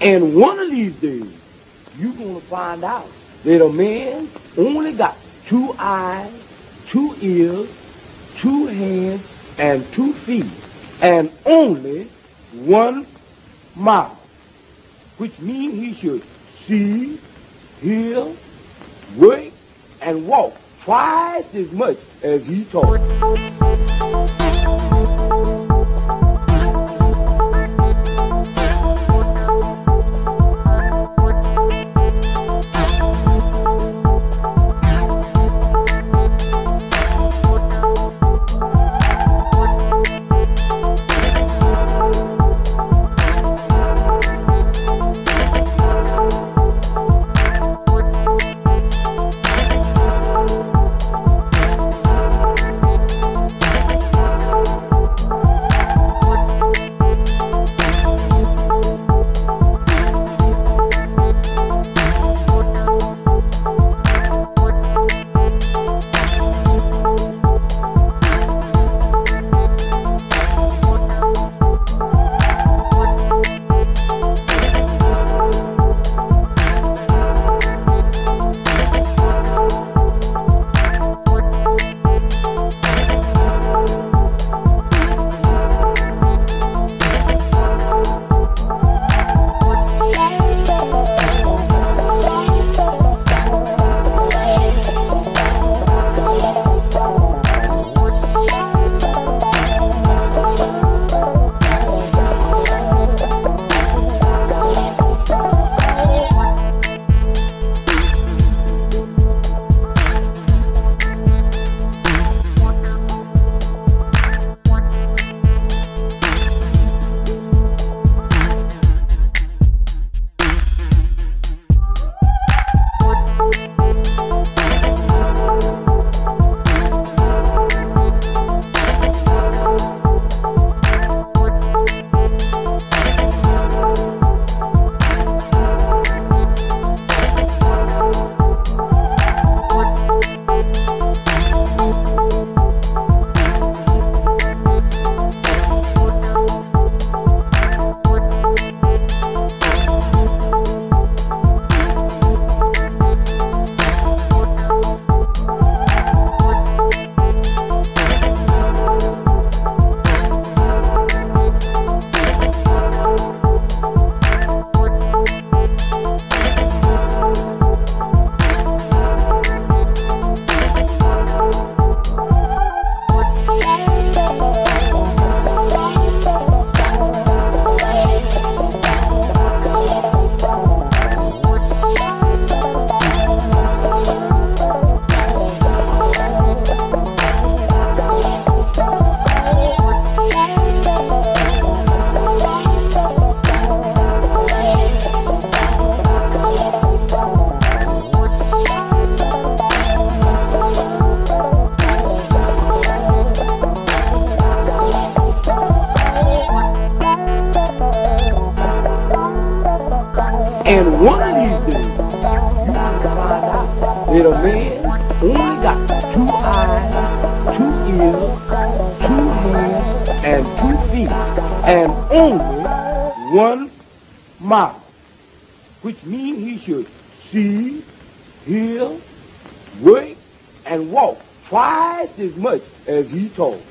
And one of these days, you're going to find out that a man only got two eyes, two ears, two hands, and two feet, and only one mouth, which means he should see, hear, work, and walk twice as much as he talks. And one of these days, going to find out that a man only got two eyes, two ears, two hands, and two feet, and only one mouth, which means he should see, hear, work, and walk twice as much as he talks.